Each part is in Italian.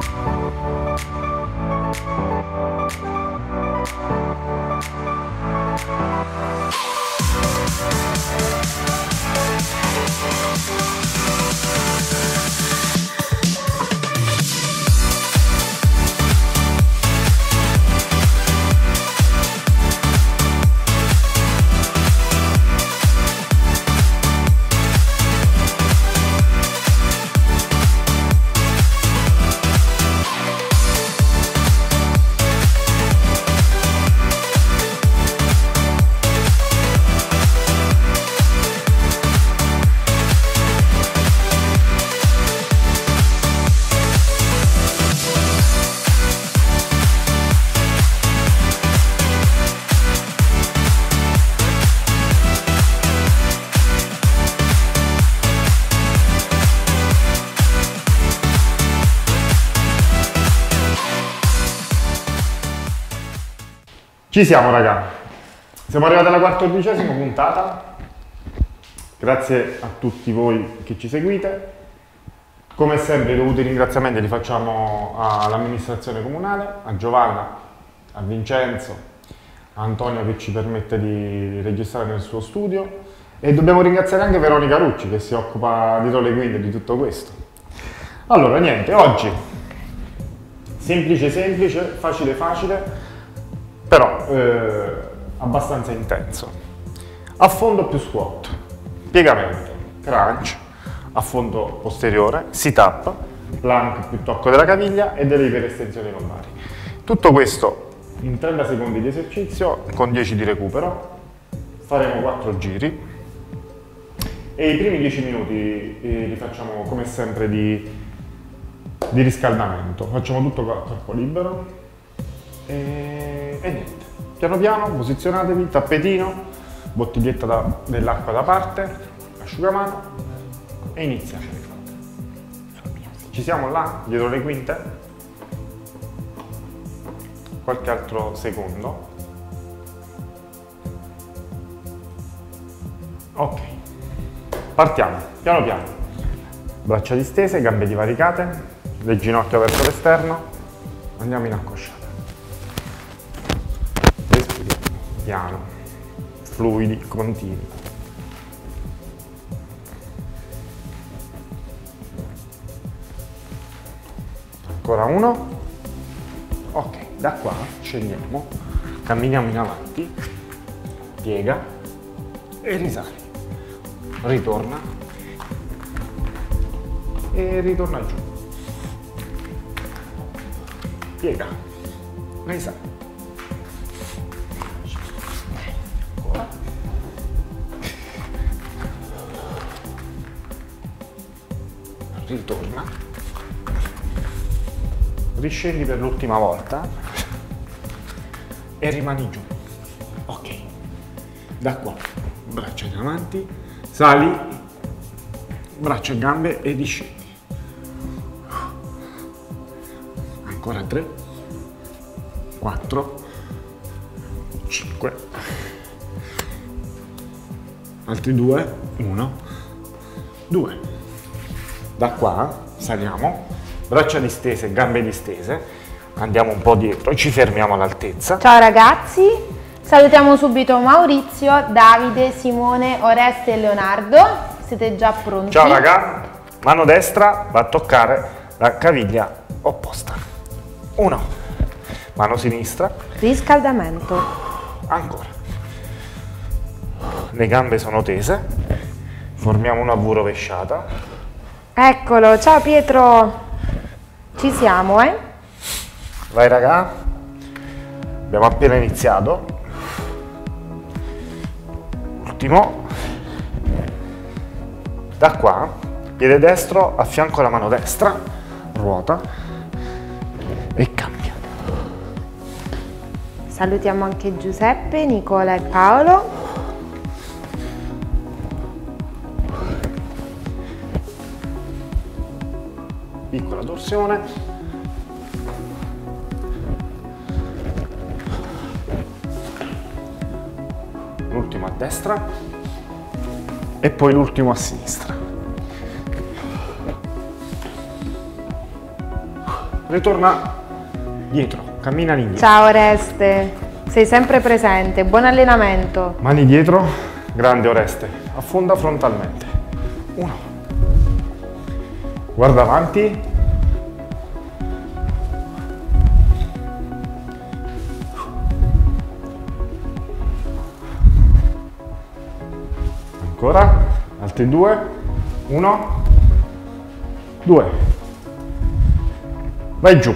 Bye. Ci siamo raga, siamo arrivati alla quattordicesima puntata, grazie a tutti voi che ci seguite, come sempre i dovuti ringraziamenti li facciamo all'amministrazione comunale, a Giovanna, a Vincenzo, a Antonio che ci permette di registrare nel suo studio. E dobbiamo ringraziare anche Veronica Rucci che si occupa dietro le quinte di tutto questo. Allora niente, oggi. Semplice semplice, facile facile, però eh, abbastanza intenso. Affondo più squat, piegamento, crunch, affondo posteriore, sit up, plank più tocco della caviglia. E delle iperestensioni lombari. Tutto questo in 30 secondi di esercizio con 10 di recupero, faremo 4 giri. E i primi 10 minuti eh, li facciamo come sempre di, di riscaldamento, facciamo tutto a corpo libero e, e niente, piano piano posizionatevi, tappetino, bottiglietta dell'acqua da parte, asciugamano e iniziamo. Ci siamo là, dietro le quinte? Qualche altro secondo. Ok, partiamo, piano piano. Braccia distese, gambe divaricate, le ginocchia verso l'esterno, andiamo in accosciata. Piano, fluidi, continui. Ancora uno. Ok, da qua scendiamo, camminiamo in avanti, piega e risali. Ritorna e ritorna giù. Piega, risali. Ritorna, riscendi per l'ultima volta e rimani giù. Ok, da qua, braccia in avanti, sali, braccia e gambe e discendi. Ancora 3, 4, 5, altri 2, 1, 2 da qua saliamo, braccia distese, gambe distese, andiamo un po' dietro, ci fermiamo all'altezza. Ciao ragazzi, salutiamo subito Maurizio, Davide, Simone, Oreste e Leonardo, siete già pronti? Ciao raga, mano destra va a toccare la caviglia opposta. Uno, mano sinistra. Riscaldamento. Ancora. Le gambe sono tese, formiamo una V rovesciata Eccolo, ciao Pietro. Ci siamo, eh? Vai raga. Abbiamo appena iniziato. Ultimo. Da qua, piede destro a fianco alla mano destra, ruota e cambia. Salutiamo anche Giuseppe, Nicola e Paolo. Torsione l'ultimo a destra e poi l'ultimo a sinistra ritorna dietro, cammina all'indietro. Ciao Oreste, sei sempre presente, buon allenamento. Mani dietro, grande Oreste, affonda frontalmente. Uno. Guarda avanti. Altri due. Uno, due. Vai giù.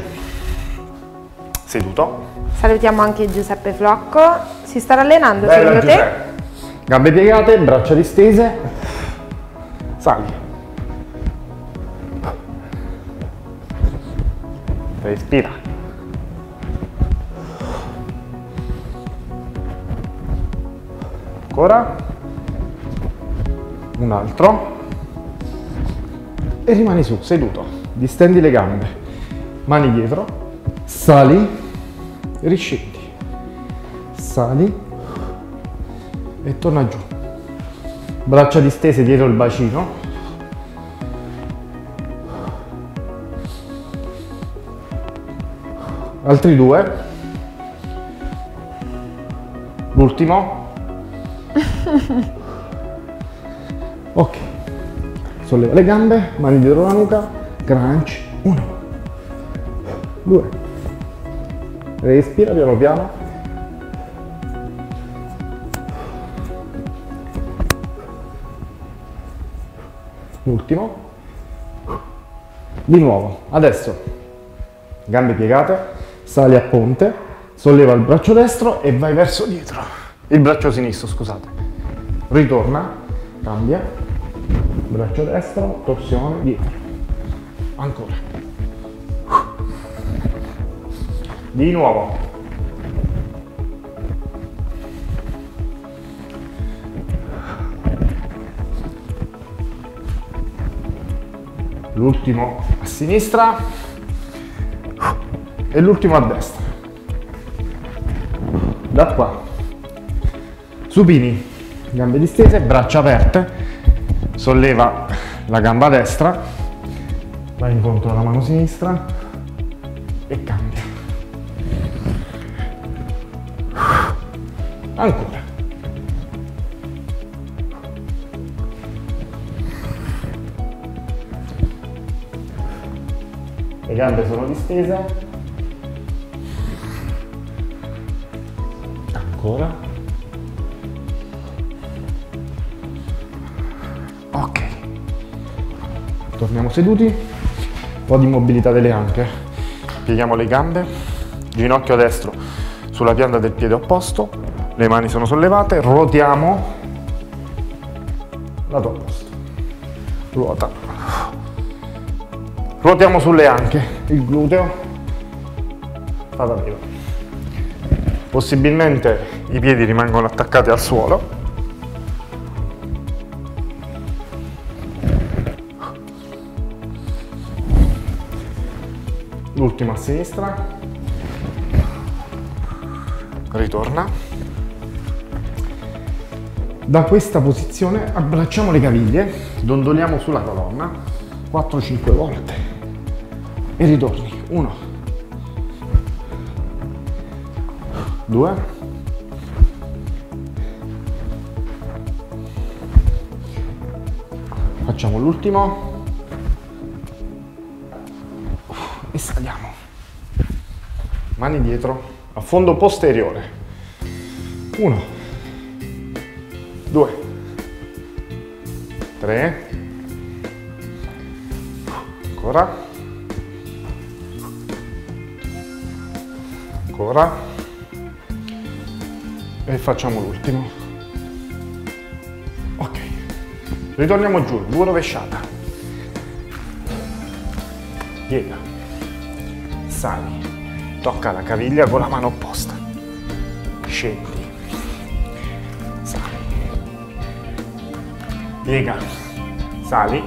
Seduto. Salutiamo anche Giuseppe Flocco. Si sta allenando Bella secondo te? Giuseppe. Gambe piegate, braccia distese. Sali. Respira. Ancora. Un altro. E rimani su, seduto. Distendi le gambe. Mani dietro. Sali. Riscendi. Sali e torna giù. Braccia distese dietro il bacino. Altri due. L'ultimo. Ok. Solleva le gambe, mani dietro la nuca, crunch. Uno. Due. Respira piano piano. L'ultimo. Di nuovo. Adesso gambe piegate, sali a ponte, solleva il braccio destro e vai verso dietro. Il braccio sinistro, scusate. Ritorna, cambia. Braccio destro, torsione, dietro. Ancora. Di nuovo. l'ultimo a sinistra e l'ultimo a destra. Da qua. Supini, gambe distese, braccia aperte, solleva la gamba destra, va incontro alla mano sinistra e cambia. Ancora. le gambe sono distese torniamo seduti. Un po' di mobilità delle anche. Pieghiamo le gambe. Ginocchio destro sulla pianta del piede opposto. Le mani sono sollevate. Ruotiamo. Lato opposto ruota. Ruotiamo sulle anche, il gluteo, fate arriva. Possibilmente i piedi rimangono attaccati al suolo. L'ultimo a sinistra. Ritorna. Da questa posizione abbracciamo le caviglie, dondoliamo sulla colonna 4-5 volte e ritorni. Uno, due, facciamo l'ultimo Mani dietro, a fondo posteriore. Uno, due, tre, ancora. Ancora. E facciamo l'ultimo. Ok. Ritorniamo giù due rovesciata piega. Sali tocca la caviglia con la mano opposta. Scendi. Sali. Piega. Sali.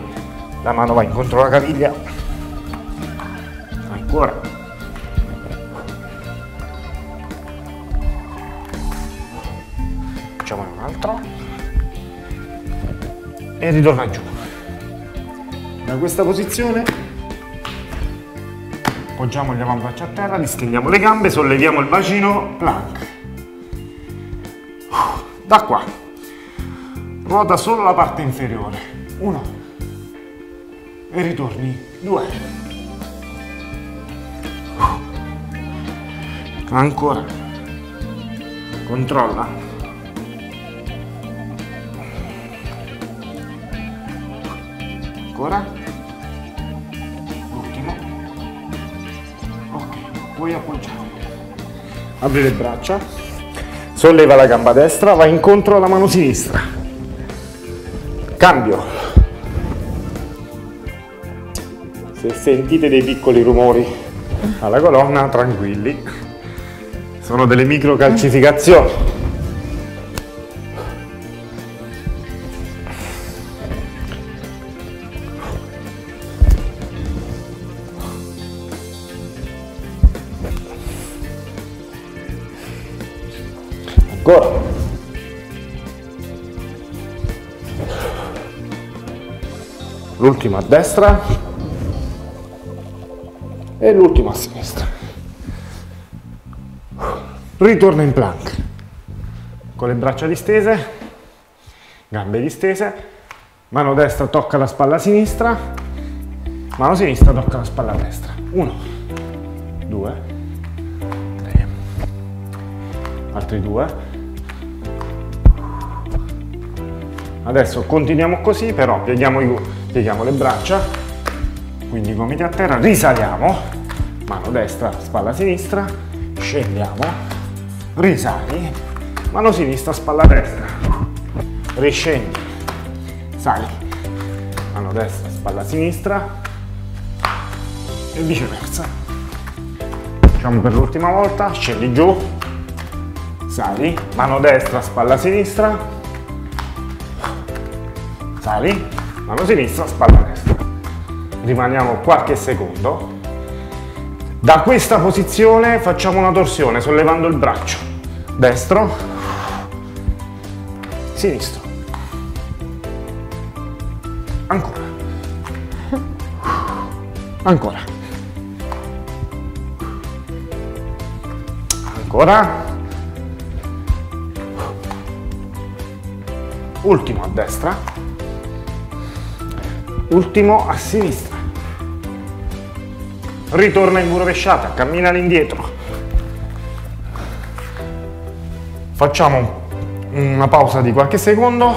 La mano va incontro alla caviglia. Ancora. Facciamone un altro. E ritorna giù. Da questa posizione Appoggiamo gli avambracci a terra, distendiamo le gambe, solleviamo il bacino, plank. Da qua. Ruota solo la parte inferiore. Uno. E ritorni. Due. Ancora. Controlla. Ancora. Ok, puoi appoggiare. Apri le braccia. Solleva la gamba destra, va incontro alla mano sinistra. Cambio. Se sentite dei piccoli rumori alla colonna, tranquilli. Sono delle microcalcificazioni. Ancora. L'ultimo a destra e l'ultimo a sinistra. Ritorna in plank. Con le braccia distese, gambe distese, mano destra tocca la spalla sinistra, mano sinistra tocca la spalla destra. Uno, due, tre, altri due, Adesso continuiamo così, però pieghiamo, i, pieghiamo le braccia, quindi gomiti a terra, risaliamo, mano destra, spalla sinistra, scendiamo, risali, mano sinistra, spalla destra, riscendi, sali, mano destra, spalla sinistra. E viceversa. Facciamo per l'ultima volta, scendi giù, sali, mano destra, spalla sinistra, sali, mano sinistra, spalla destra. Rimaniamo qualche secondo. Da questa posizione facciamo una torsione sollevando il braccio. Destro, sinistro. Ancora. Ancora. Ancora. Ultimo a destra ultimo a sinistra. Ritorna in rovesciata, cammina all'indietro. Facciamo una pausa di qualche secondo,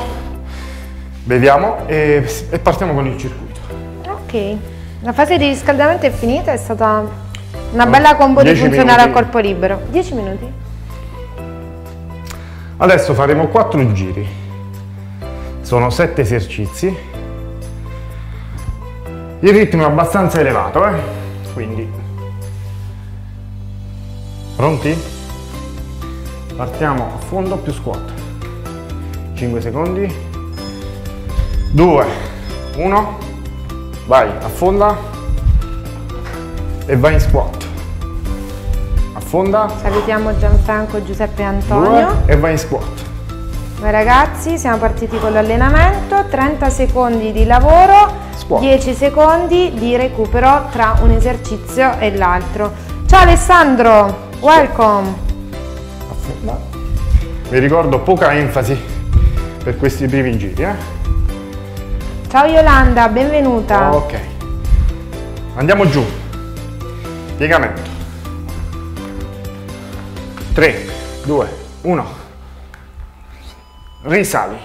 beviamo e, e partiamo con il circuito. Ok, la fase di riscaldamento è finita, è stata una bella combo di funzionare a corpo libero. 10 minuti. Adesso faremo 4 giri. Sono 7 esercizi il ritmo è abbastanza elevato, eh? Quindi, pronti? Partiamo a fondo più squat. 5 secondi. 2, 1, vai, affonda e vai in squat. Affonda. Salutiamo Gianfranco Giuseppe Antonio. Due, e vai in squat. Beh ragazzi, siamo partiti con l'allenamento, 30 secondi di lavoro 10 secondi di recupero tra un esercizio e l'altro. Ciao Alessandro, welcome! Vi ricordo poca enfasi per questi primi giri. Eh? Ciao Yolanda, benvenuta. Ok. Andiamo giù. Piegamento. 3, 2, 1. Risali.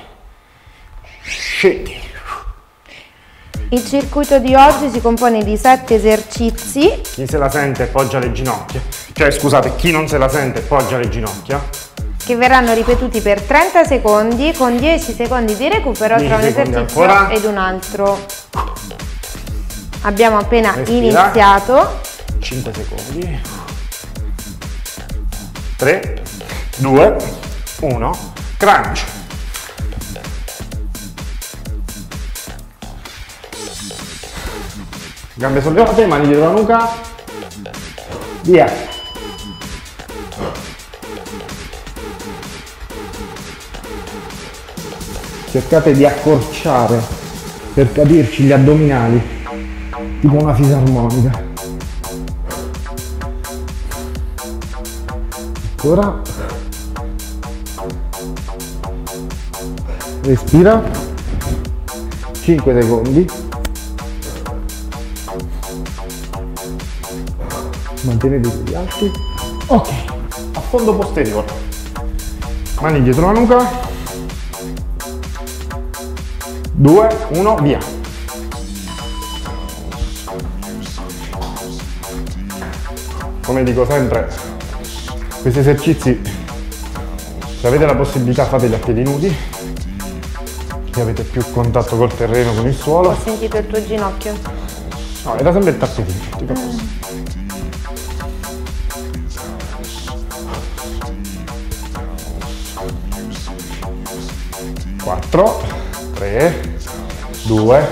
Scendi. Il circuito di oggi si compone di 7 esercizi. Chi se la sente poggia le ginocchia. Cioè scusate, chi non se la sente poggia le ginocchia. Che verranno ripetuti per 30 secondi con 10 secondi di recupero tra un esercizio ancora. ed un altro. Abbiamo appena Respira. iniziato. 5 secondi. 3, 2, 1, crunch. Gambe sollevate, mani dietro la nuca. Via. Cercate di accorciare, per capirci, gli addominali, tipo una fisarmonica. Ancora. Respira. 5 secondi. Mantenete i piedi alti. Ok, a fondo posteriore. Mani dietro la nuca. 2, 1, via. Come dico sempre, questi esercizi, se avete la possibilità fateli a piedi nudi, che avete più contatto col terreno, con il suolo. Ho sentito il tuo ginocchio. No, era sempre il tappetino, tipo così. 4, 3, 2,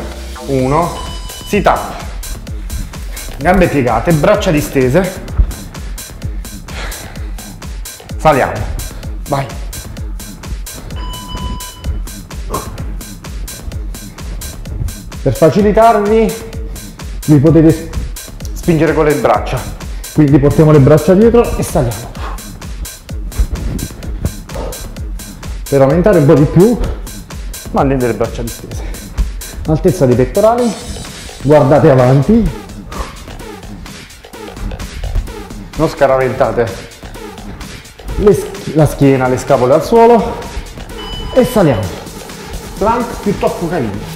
1, sit up. Gambe piegate, braccia distese. Saliamo. Vai. Per facilitarvi vi potete spingere con le braccia. Quindi portiamo le braccia dietro e saliamo. Per aumentare un po' di più mantenete le braccia distese. Altezza dei pettorali, guardate avanti, non scaraventate le, la schiena, le scapole al suolo e saliamo. Plank tocco caviglia.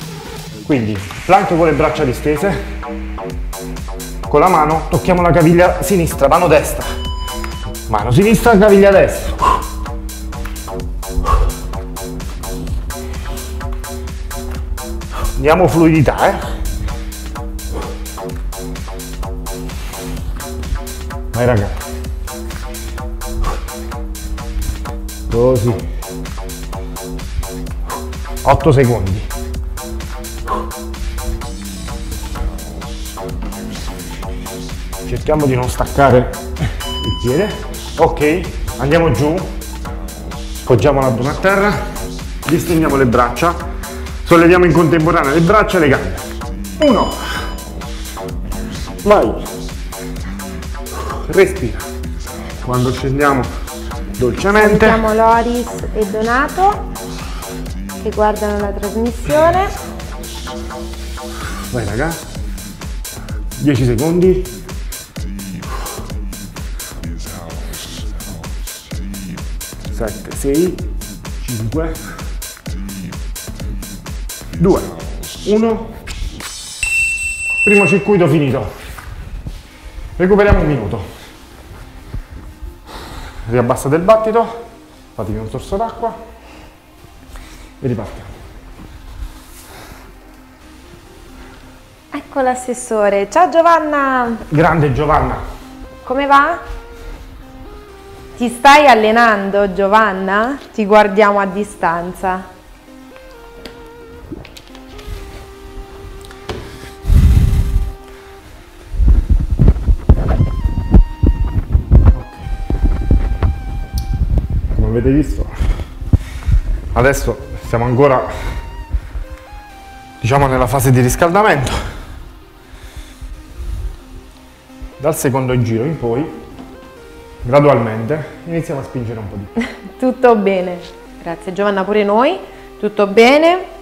Quindi plank con le braccia distese, con la mano tocchiamo la caviglia sinistra, mano destra, mano sinistra, caviglia destra. Diamo fluidità, eh. Vai raga. Così. 8 secondi. Cerchiamo di non staccare il piede. Ok, andiamo giù. Poggiamo l'addome a terra. Distendiamo le braccia Solleviamo in contemporanea le braccia e le gambe. Uno. Vai. Respira. Quando scendiamo dolcemente. Salutiamo Loris e Donato che guardano la trasmissione. Vai raga. 10 secondi. Sette, sei, cinque. 2, 1, primo circuito finito. Recuperiamo un minuto. Riabbassate il battito, fatevi un sorso d'acqua e ripartiamo. Ecco l'assessore. Ciao Giovanna! Grande Giovanna! Come va? Ti stai allenando Giovanna? Ti guardiamo a distanza. Avete visto? Adesso siamo ancora diciamo nella fase di riscaldamento. Dal secondo giro in poi gradualmente iniziamo a spingere un po' di più. Tutto bene. Grazie. Giovanna pure noi. Tutto bene.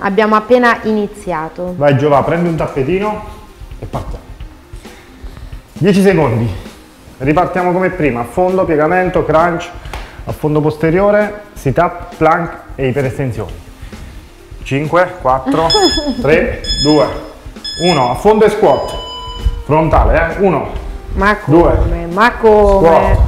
Abbiamo appena iniziato. Vai Giova prendi un tappetino e partiamo. 10 secondi Ripartiamo come prima, a fondo, piegamento, crunch, a fondo posteriore, sit up, plank e iperestensioni. 5, 4, 3, 2, 1, a fondo e squat. Frontale, eh? 1, ma come? 2, ma come? Squat.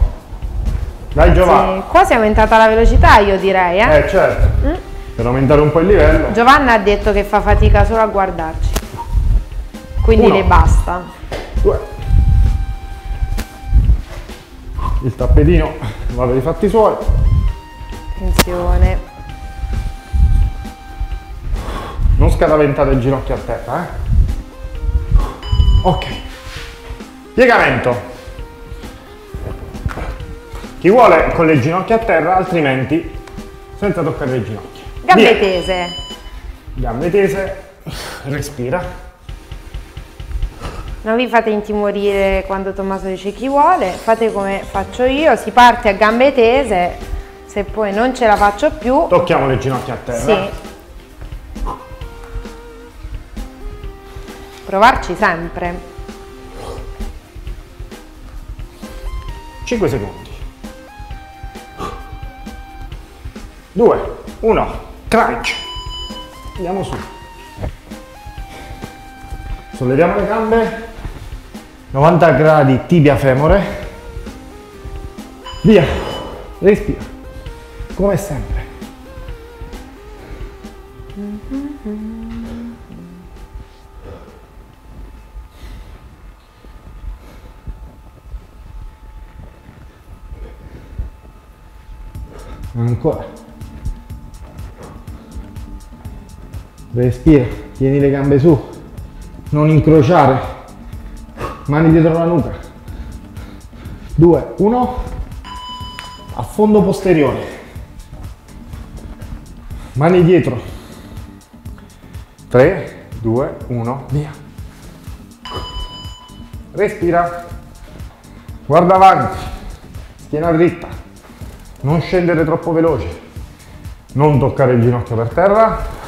Dai Giovanni. Sì, quasi è aumentata la velocità io direi, eh? Eh certo, mm? per aumentare un po' il livello. Giovanna ha detto che fa fatica solo a guardarci, quindi Uno, le basta. 2, il tappetino va per i fatti suoi. Attenzione. Non scadaventate il ginocchio a terra eh? ok. Piegamento. Chi vuole con le ginocchia a terra altrimenti senza toccare le ginocchia. Gambe Via. tese. Gambe tese. Respira Non vi fate intimorire quando Tommaso dice chi vuole, fate come faccio io, si parte a gambe tese, se poi non ce la faccio più... Tocchiamo le ginocchia a terra. Sì. Provarci sempre. 5 secondi. 2, 1, crunch. Andiamo su. Solleviamo le gambe. 90 gradi tibia femore. Via. Respira. Come sempre. Ancora. Respira, tieni le gambe su, non incrociare, mani dietro la nuca. 2, 1, affondo posteriore, mani dietro. 3, 2, 1, via. Respira, guarda avanti, schiena dritta, non scendere troppo veloce, non toccare il ginocchio per terra.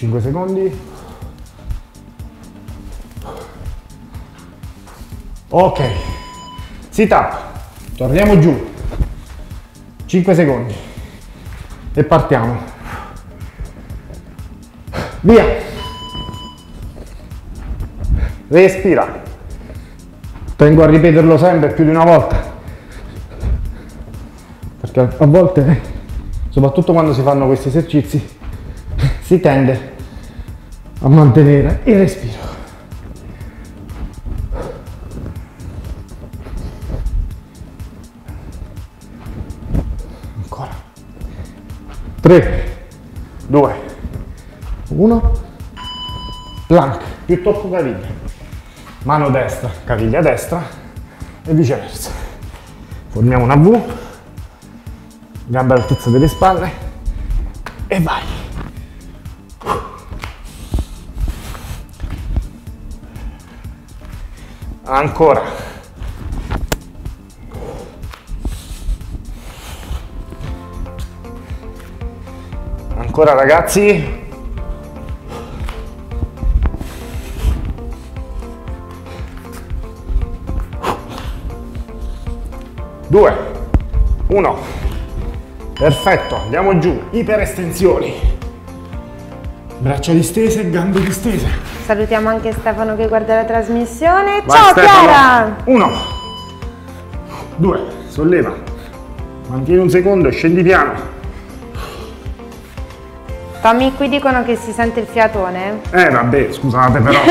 5 secondi. Ok, sit up, torniamo giù, 5 secondi e partiamo. Via. Respira. Tengo a ripeterlo sempre più di una volta. Perché a volte, soprattutto quando si fanno questi esercizi, si tende a mantenere il respiro. Ancora. 3, 2, 1, plank, più tocco caviglia, mano destra, caviglia destra e viceversa. Formiamo una V, gambe all'altezza delle spalle e vai. Ancora. Ancora ragazzi. Due, uno, perfetto, andiamo giù, iperestensioni, braccia distese, gambe distese. Salutiamo anche Stefano che guarda la trasmissione. Vai, Ciao Stefano. Chiara! Uno, due, solleva, mantieni un secondo e scendi piano. Tommy, qui dicono che si sente il fiatone. Eh vabbè, scusate però.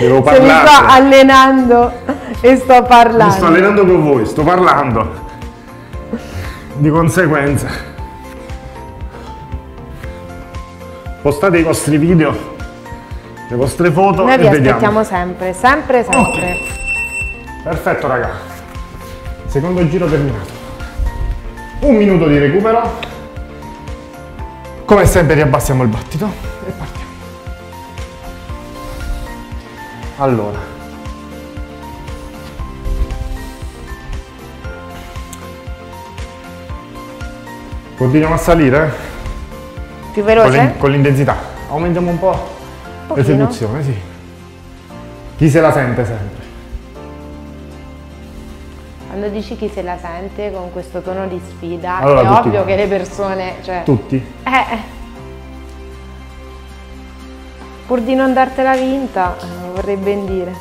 Devo Se mi sto parlare. allenando e sto Mi parlando. sto allenando con voi, sto parlando. Di conseguenza. Postate i vostri video, le vostre foto Noi e vi vediamo. aspettiamo sempre, sempre, sempre. Perfetto raga. Secondo giro terminato. Un minuto di recupero. Come sempre riabbassiamo il battito e partiamo. Allora. Continuiamo a salire Più veloce? con l'intensità. Aumentiamo un po' l'esecuzione, sì. Chi se la sente sempre. Quando dici chi se la sente con questo tono di sfida, Allora, è tutti ovvio che le persone, cioè, Tutti. eh, pur di non dartela vinta, eh, vorrei ben dire.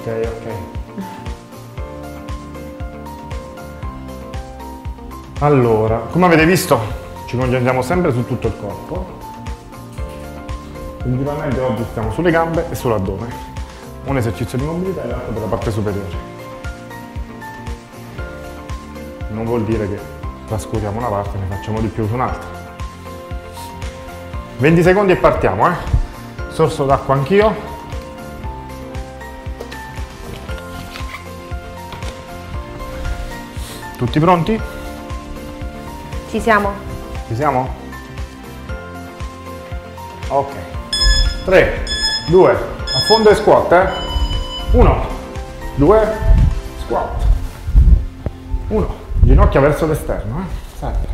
Ok, ok. Allora, come avete visto, lo concentriamo sempre su tutto il corpo. Principalmente oggi stiamo sulle gambe e sull'addome. Un esercizio di mobilità e l'altro per la parte superiore. Non vuol dire che trascuriamo una parte e ne facciamo di più su un'altra. 20 secondi e partiamo, eh. Sorso d'acqua anch'io. Tutti pronti? Ci siamo. Ci siamo? Ok. 3, 2, affondo e squat, eh? 1, 2, squat. 1, ginocchia verso l'esterno, eh? 7.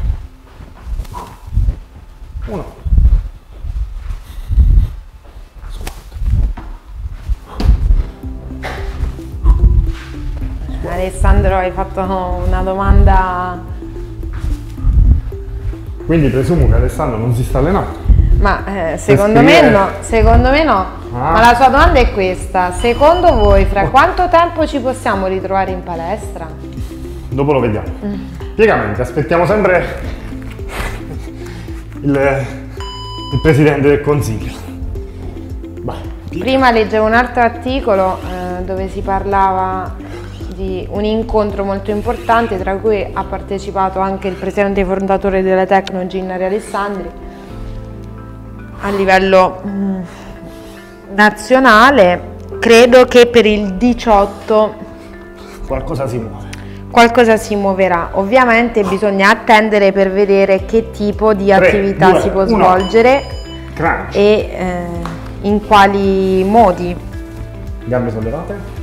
1. Alessandro hai fatto una domanda quindi presumo che Alessandro non si sta allenando ma eh, secondo, me no, secondo me no ah. ma la sua domanda è questa secondo voi fra oh. quanto tempo ci possiamo ritrovare in palestra? dopo lo vediamo mm. piegamenti aspettiamo sempre il, il presidente del consiglio Vai. prima leggevo un altro articolo eh, dove si parlava di un incontro molto importante tra cui ha partecipato anche il presidente fondatore della Tecno Ginnari Alessandri a livello mm, nazionale. Credo che per il 18 qualcosa si muove. qualcosa si muoverà. Ovviamente bisogna attendere per vedere che tipo di 3, attività 2, si può 1. svolgere Crunch. e eh, in quali modi. Gambe sollevate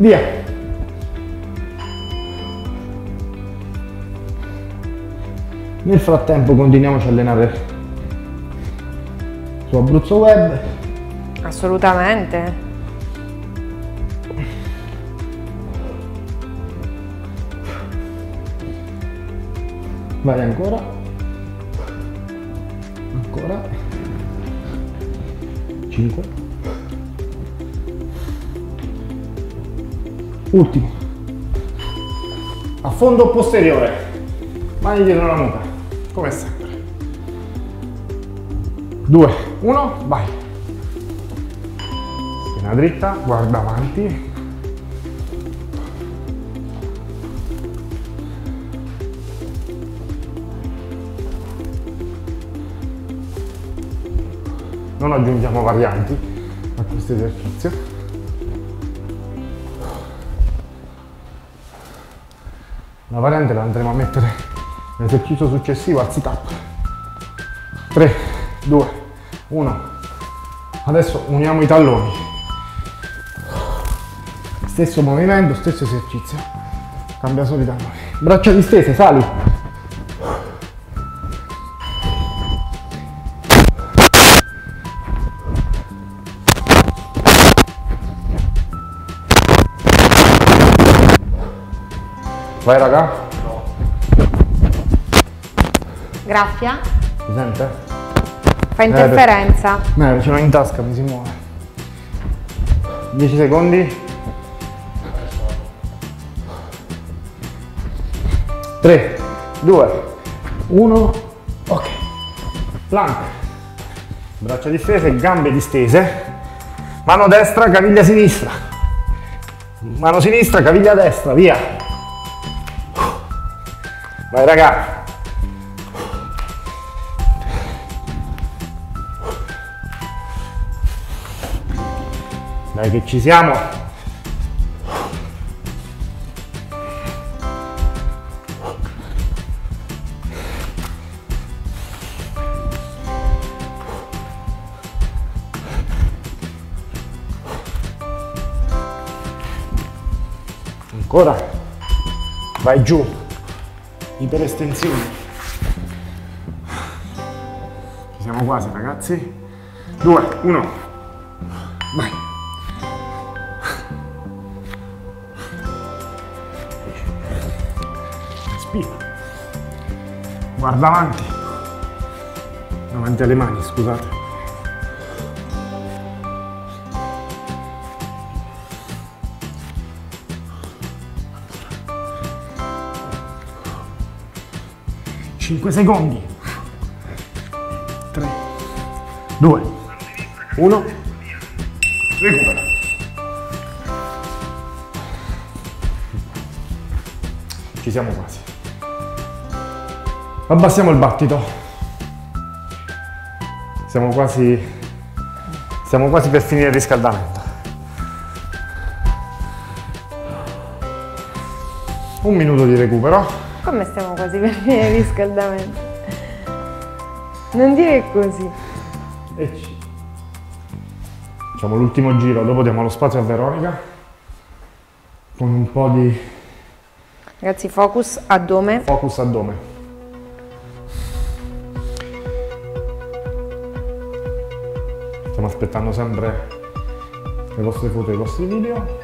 Via. Nel frattempo continuiamoci a allenare su Abruzzo Web. Assolutamente. Vai ancora. Ancora. 5. Ultimo. A fondo posteriore. Mani dietro la nuca. Come sempre. 2, 1, vai. Schiena dritta, guarda avanti. Non aggiungiamo varianti a questo esercizio. La variante la andremo a mettere nell'esercizio successivo al sit up. 3, 2, 1. Adesso uniamo i talloni. Stesso movimento, stesso esercizio. Cambia solo i talloni. Braccia distese, sali. Vai raga. No. Graffia. Si sente? Fa interferenza. Eh, eh, ce l'ho in tasca, mi si muove. 10 secondi. 3, 2, 1, ok. Plank. Braccia distese, gambe distese. Mano destra, caviglia sinistra. Mano sinistra, caviglia destra, via. Vai raga. Dai che ci siamo. Ancora. Vai giù iperestensioni. Ci siamo quasi ragazzi. 2, 1, vai. Respira. Guarda avanti. Davanti alle mani, scusate. 5 secondi. 3 2 1 recupera. Ci siamo quasi. Abbassiamo il battito. Siamo quasi siamo quasi per finire il riscaldamento. Un minuto di recupero. Come stiamo quasi per finire il riscaldamento? Non dire così. E ci... Facciamo l'ultimo giro, dopo diamo lo spazio a Veronica. Con un po' di Ragazzi, focus addome. focus addome. Stiamo aspettando sempre le vostre foto e i vostri video.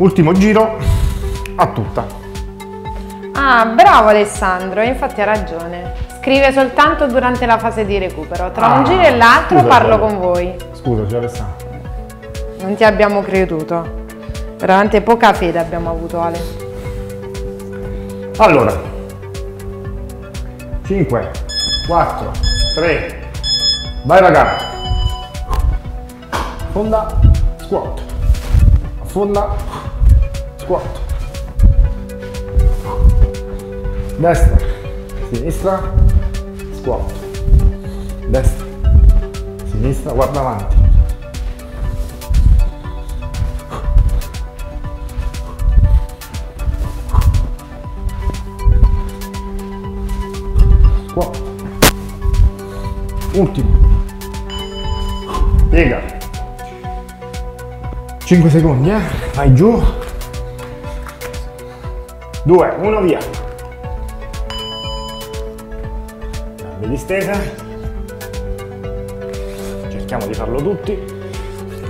Ultimo giro a tutta. Ah, bravo Alessandro, infatti ha ragione. Scrive soltanto durante la fase di recupero. Tra Ah, un giro e l'altro scusa, parlo con voi. Scusaci Alessandro. Non ti abbiamo creduto. Veramente poca fede abbiamo avuto Ale. Allora, 5, 4, 3, vai ragazzi. Affonda, squat. Affonda, squat. Destra, sinistra, squat. Destra, sinistra, guarda avanti. Squat. Ultimo. Piega. 5 secondi, eh. Vai giù. 2, 1, via. Gambe distese. Cerchiamo di farlo tutti.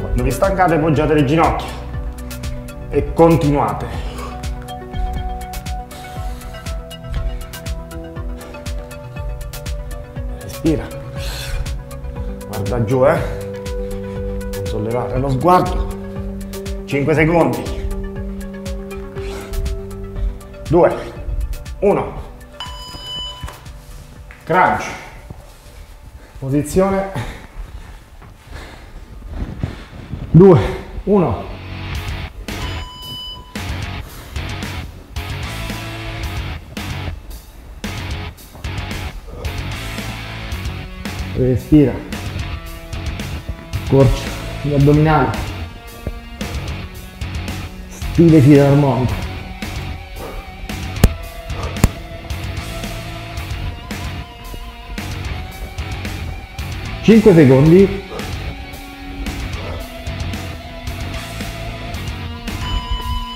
Quando vi stancate poggiate le ginocchia e continuate. Respira. Guarda giù, eh. Non sollevare lo sguardo. 5 secondi. 2. 1. Crunch. Posizione. 2. 1. Respira. Scorcia gli addominali. Stile filarmonico. Cinque secondi.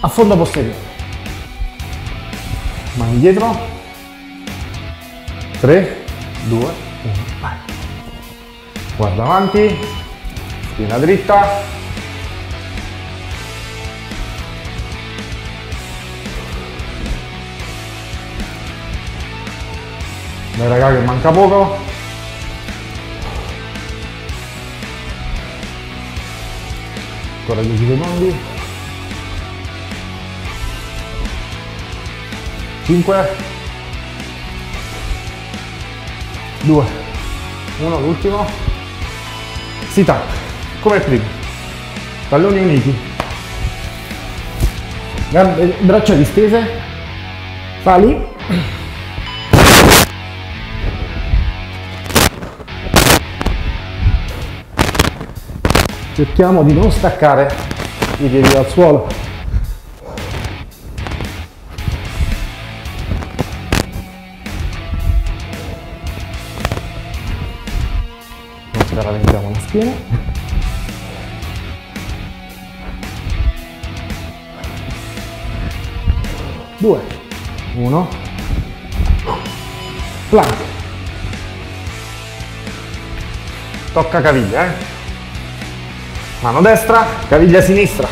Affondo posteriore. Mani dietro. 3, 2, 1, vai. Guarda avanti, schiena dritta. Dai raga che manca poco. 10 secondi. 5 2 1 l'ultimo. Si tacca come prima talloni uniti. Gambe braccia distese. Pali cerchiamo di non staccare i piedi dal suolo. Non scaraventiamo la schiena. Due. Uno. Plank tocca caviglia eh mano destra caviglia sinistra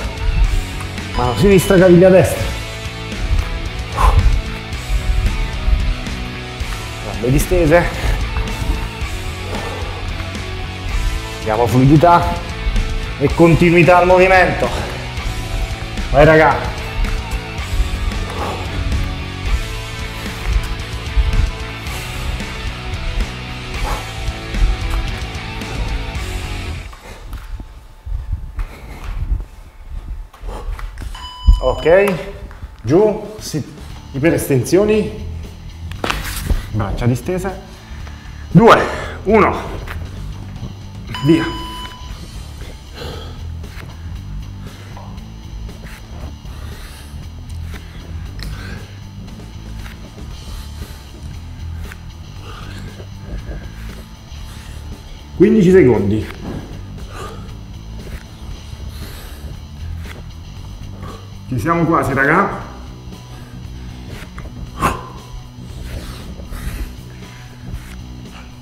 mano sinistra caviglia destra gambe distese Diamo fluidità e continuità al movimento. Vai raga. Ok, giù, sì, iperestensioni, braccia distese, 2, 1, via. Quindici secondi. Siamo quasi, raga.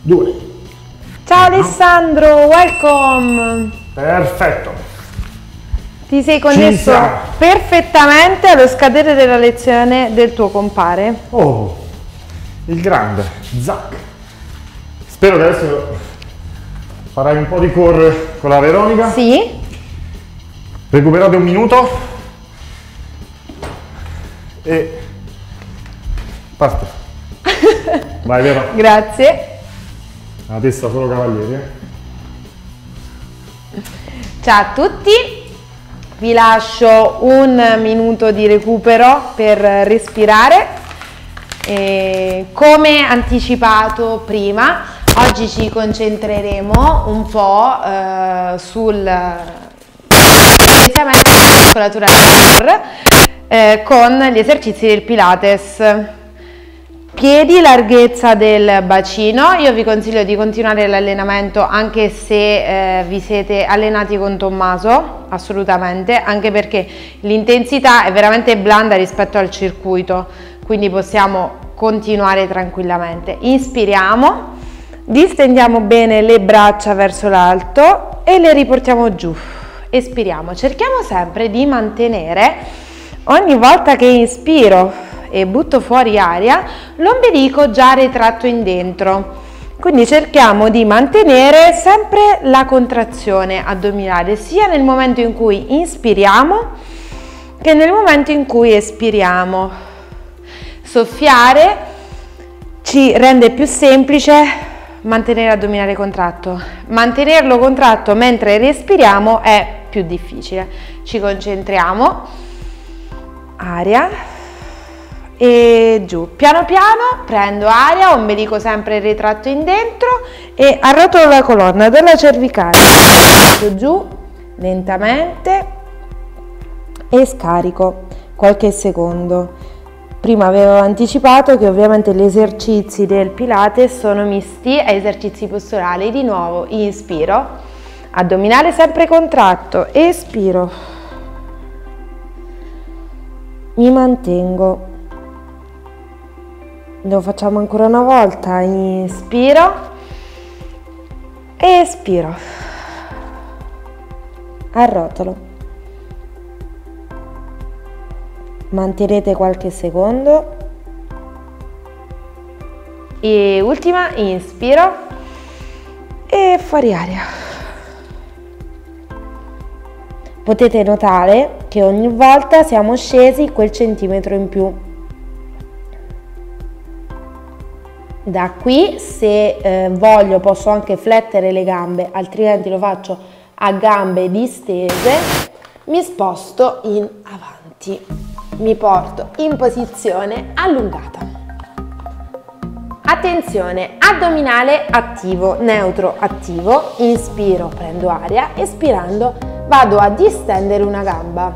Due. Ciao Alessandro, welcome. Perfetto. Ti sei connesso perfettamente allo scadere della lezione del tuo compare. Oh, il grande Zac. Spero che adesso farai un po' di core con la Veronica. Sì. Recuperate un minuto e parte. Vai Vero. Grazie. La testa solo cavalieri. Eh? Ciao a tutti, vi lascio un minuto di recupero per respirare. E come anticipato prima, oggi ci concentreremo un po' eh, sul potenziamento della muscolatura eh, con gli esercizi del Pilates. Piedi, larghezza del bacino, io vi consiglio di continuare l'allenamento anche se eh, vi siete allenati con Tommaso, assolutamente, anche perché l'intensità è veramente blanda rispetto al circuito, quindi possiamo continuare tranquillamente. Inspiriamo, distendiamo bene le braccia verso l'alto e le riportiamo giù. Espiriamo, cerchiamo sempre di mantenere ogni volta che inspiro e butto fuori aria, l'ombelico già ritratto in dentro. Quindi cerchiamo di mantenere sempre la contrazione addominale sia nel momento in cui inspiriamo che nel momento in cui espiriamo. Soffiare ci rende più semplice mantenere l'addominale contratto. Mantenerlo contratto mentre respiriamo è più difficile. Ci concentriamo. Aria e giù. Piano piano prendo aria, ombelico sempre ritratto in dentro e arrotolo la colonna dalla cervicale. Giù lentamente e scarico qualche secondo. Prima avevo anticipato che ovviamente gli esercizi del Pilates sono misti a esercizi posturali. Di nuovo inspiro, addominale sempre contratto, espiro, mi mantengo lo facciamo ancora una volta, inspiro, espiro, arrotolo. Mantenete qualche secondo. E ultima, inspiro e fuori aria. Potete notare che ogni volta siamo scesi quel centimetro in più. Da qui se eh, voglio posso anche flettere le gambe, altrimenti lo faccio a gambe distese, mi sposto in avanti, mi porto in posizione allungata. Attenzione, addominale attivo, neutro attivo, inspiro, prendo aria, espirando vado a distendere una gamba.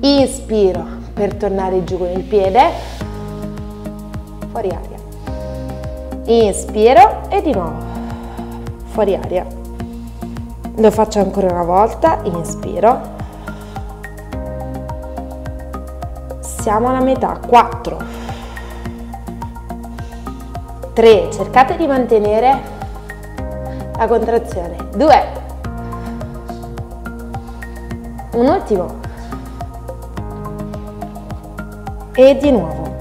Inspiro per tornare giù con il piede, fuori aria. Inspiro e di nuovo, fuori aria. Lo faccio ancora una volta, inspiro. Siamo alla metà, 4, 3, cercate di mantenere la contrazione, 2, un ultimo. E di nuovo.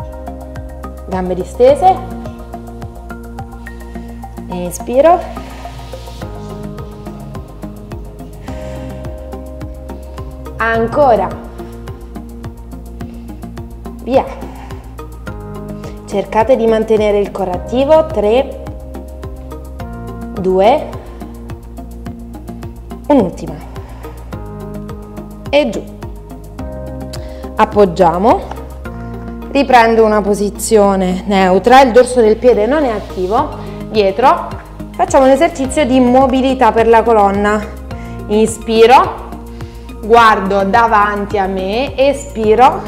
Gambe distese, inspiro, ancora, via, cercate di mantenere il corpo attivo, 3, 2, un'ultima e giù. appoggiamo, riprendo una posizione neutra, il dorso del piede non è attivo, dietro, facciamo un esercizio di mobilità per la colonna. Inspiro, guardo davanti a me, espiro,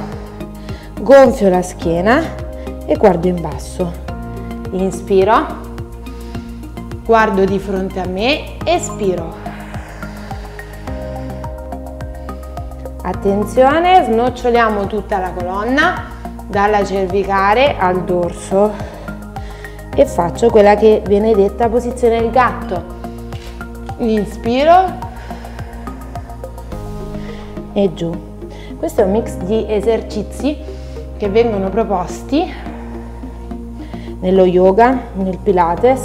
gonfio la schiena e guardo in basso. Inspiro, guardo di fronte a me, espiro. Attenzione, snoccioliamo tutta la colonna dalla cervicale al dorso e faccio quella che viene detta posizione del gatto. Inspiro e giù. Questo è un mix di esercizi che vengono proposti nello yoga, nel pilates,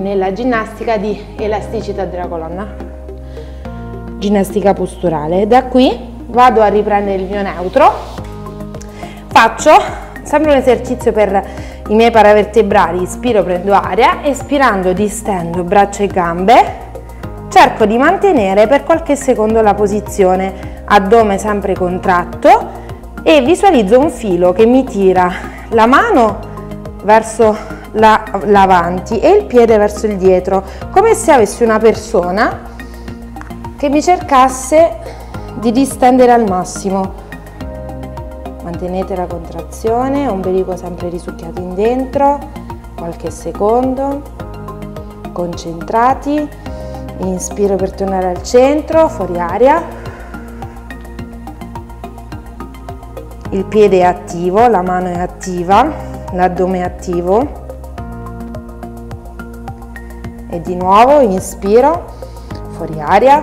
nella ginnastica di elasticità della colonna, ginnastica posturale. Da qui vado a riprendere il mio neutro, faccio sempre un esercizio per i miei paravertebrali, ispiro, prendo aria, espirando distendo braccia e gambe, cerco di mantenere per qualche secondo la posizione, addome sempre contratto e visualizzo un filo che mi tira la mano verso l'avanti e il piede verso il dietro, come se avessi una persona che mi cercasse di distendere al massimo. Mantenete la contrazione, ombelico sempre risucchiato in dentro, qualche secondo, concentrati, inspiro per tornare al centro, fuori aria, il piede è attivo, la mano è attiva, l'addome è attivo. E di nuovo inspiro, fuori aria,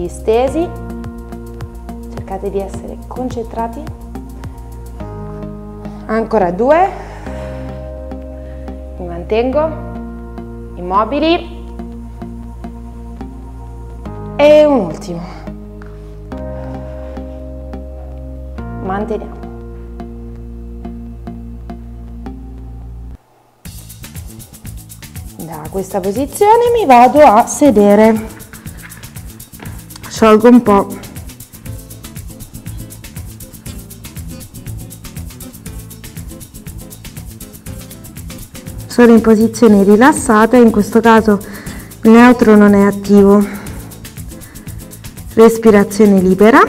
distesi, cercate di essere concentrati, ancora due, mi mantengo. Immobili. E un ultimo, manteniamo. Da questa posizione mi vado a sedere sciolgo un po' sono in posizione rilassata in questo caso il neutro non è attivo. Respirazione libera.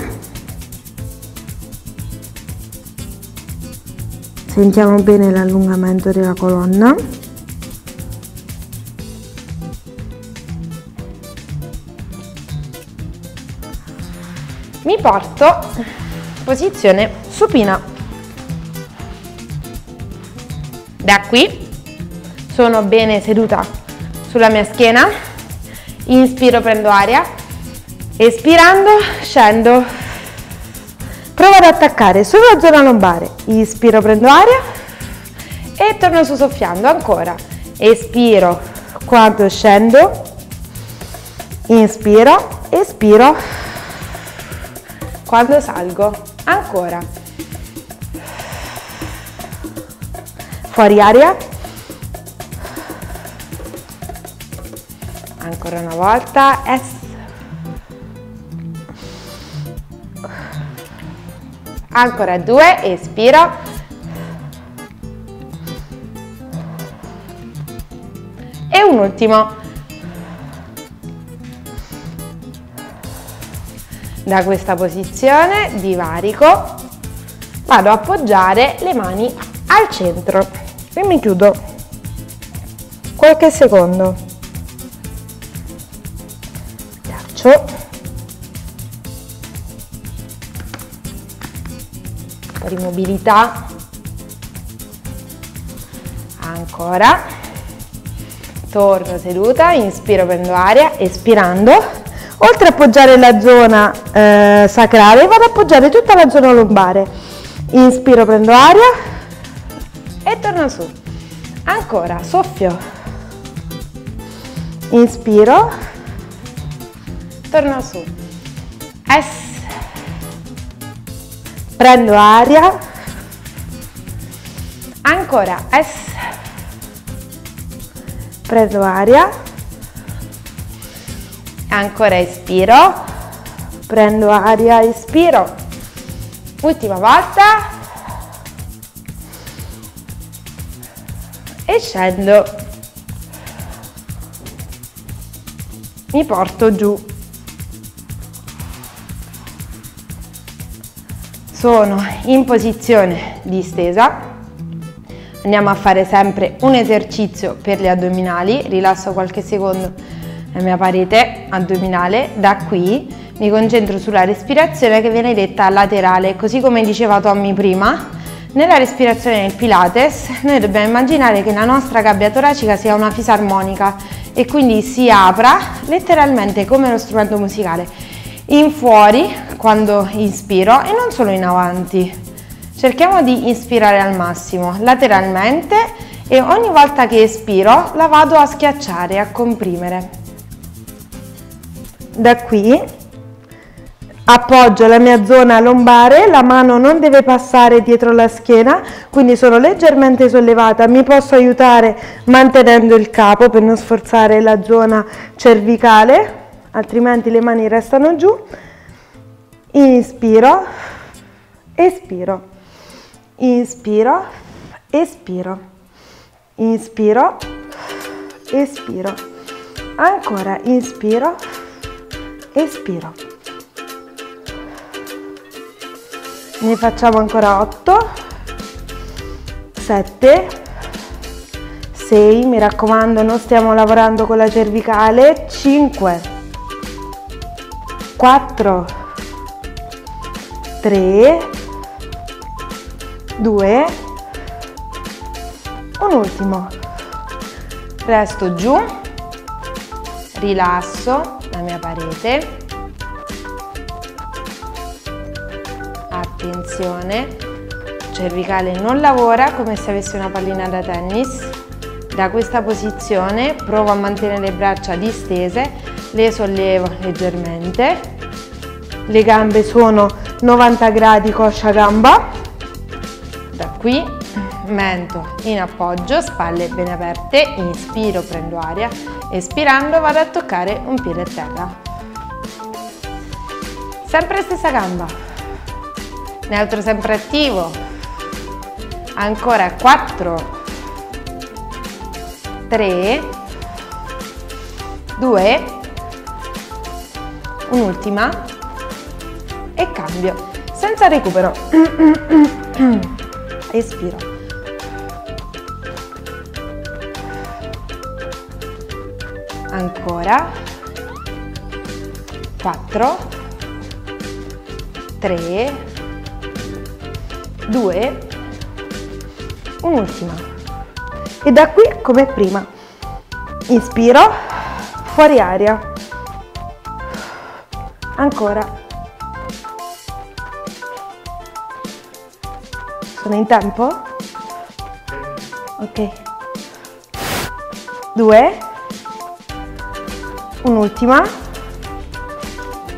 Sentiamo bene l'allungamento della colonna mi porto posizione supina. Da qui sono bene seduta sulla mia schiena. Inspiro prendo aria. Espirando scendo. Provo ad attaccare sulla zona lombare. Inspiro prendo aria e torno su soffiando ancora. Espiro. Quando scendo inspiro espiro quando salgo ancora. Fuori aria. Ancora una volta S ancora due espiro. E un ultimo da questa posizione divarico vado a appoggiare le mani al centro. E mi chiudo qualche secondo. Ghiaccio. Un po' di mobilità ancora. Torno seduta inspiro prendo aria espirando Oltre a appoggiare la zona eh, sacrale, vado ad appoggiare tutta la zona lombare. Inspiro, prendo aria e torno su. Ancora, soffio. Inspiro, torno su. S. Prendo aria. Ancora, S. Prendo aria ancora espiro prendo aria, espiro. Ultima volta. E scendo. Mi porto giù. Sono in posizione distesa. Andiamo a fare sempre un esercizio per gli addominali. Rilasso qualche secondo la mia parete addominale. Da qui mi concentro sulla respirazione che viene detta laterale, così come diceva Tommy prima, nella respirazione del Pilates noi dobbiamo immaginare che la nostra gabbia toracica sia una fisarmonica e quindi si apra letteralmente come lo strumento musicale in fuori quando inspiro e non solo in avanti. Cerchiamo di inspirare al massimo lateralmente e ogni volta che espiro la vado a schiacciare, a comprimere. Da qui appoggio la mia zona lombare, la mano non deve passare dietro la schiena, quindi sono leggermente sollevata, mi posso aiutare mantenendo il capo per non sforzare la zona cervicale, altrimenti le mani restano giù. Inspiro, espiro, inspiro, espiro, inspiro, espiro, ancora inspiro, espiro. ne facciamo ancora 8 7 6 mi raccomando non stiamo lavorando con la cervicale. 5 4 3 2 un ultimo. Resto giù. Rilasso parete attenzione, cervicale non lavora come se avessi una pallina da tennis. Da questa posizione provo a mantenere le braccia distese, le sollevo leggermente. Le gambe sono 90 gradi coscia gamba. Da qui mento in appoggio, spalle ben aperte, inspiro, prendo aria, espirando vado a toccare un piede a terra. Sempre stessa gamba. Neutro sempre attivo, ancora 4, 3, 2, un'ultima. E cambio, senza recupero, espiro. Ancora. 4, 3, 2, un'ultima. E da qui come prima. Inspiro, fuori aria. Ancora. Sono in tempo? Ok. Due. Un'ultima.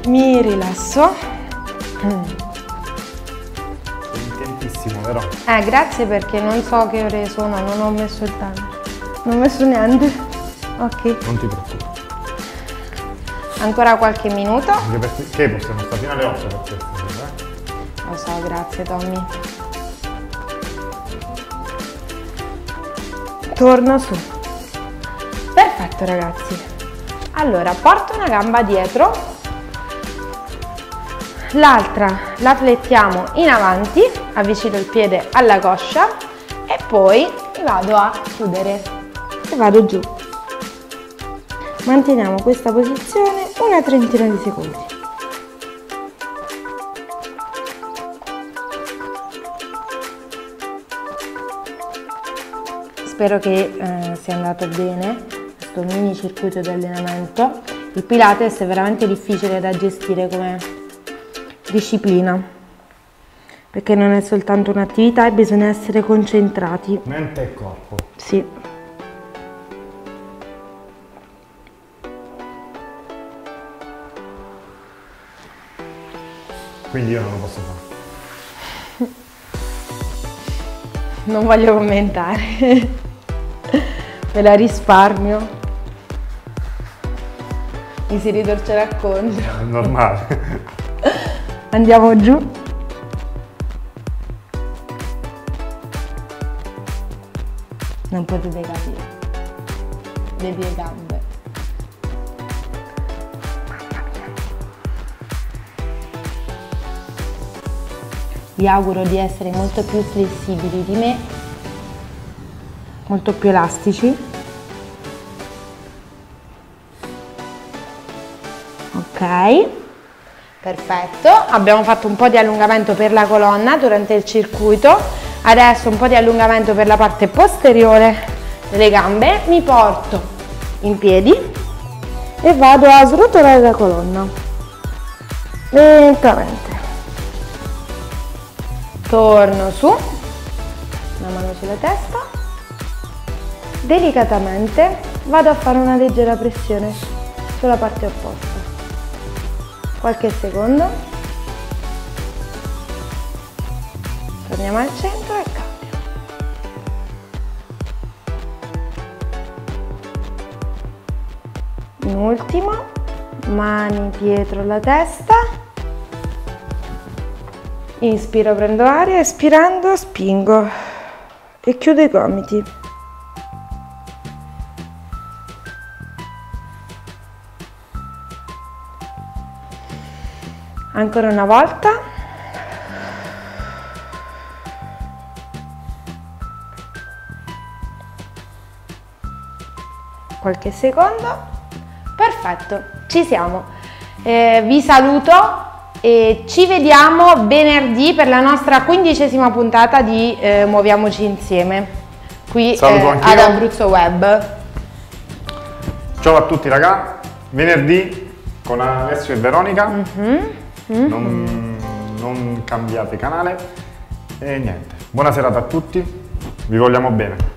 Mi rilasso. Eh, grazie perché non so che ore sono, non ho messo il timer. Non ho messo niente. Ok. Non ti preoccupare. Ancora qualche minuto. Anche perché possiamo stare fino alle 8 per questo, eh? Lo so, grazie Tommy. Torno su. Perfetto ragazzi. Allora, porto una gamba dietro l'altra la flettiamo in avanti, avvicino il piede alla coscia e poi vado a chiudere e vado giù. Manteniamo questa posizione una trentina di secondi. Spero che eh, sia andato bene questo mini circuito di allenamento. Il Pilates è veramente difficile da gestire come disciplina, perché non è soltanto un'attività e bisogna essere concentrati. Mente e corpo. Sì. Quindi io non lo posso fare. Non voglio commentare. Me la risparmio. Mi si ritorcerà contro. Normale. Andiamo giù. Non potete capire. Le mie gambe. Vi auguro di essere molto più flessibili di me, molto più elastici. Ok, perfetto. Abbiamo fatto un po' di allungamento per la colonna durante il circuito. Adesso un po' di allungamento per la parte posteriore delle gambe. Mi porto in piedi e vado a srotolare la colonna lentamente torno su, una mano sulla testa, delicatamente vado a fare una leggera pressione sulla parte opposta. Qualche secondo, torniamo al centro e cambio. Un ultimo, mani dietro la testa Inspiro, prendo aria, espirando spingo e chiudo i gomiti. Ancora una volta. Qualche secondo. Perfetto, ci siamo. Eh, vi saluto e ci vediamo venerdì per la nostra quindicesima puntata di eh, Muoviamoci Insieme, qui eh, ad Abruzzo Web. Ciao a tutti ragazzi, venerdì con Alessio e Veronica, mm-hmm. Mm-hmm. Non, non cambiate canale e niente, buona serata a tutti, vi vogliamo bene.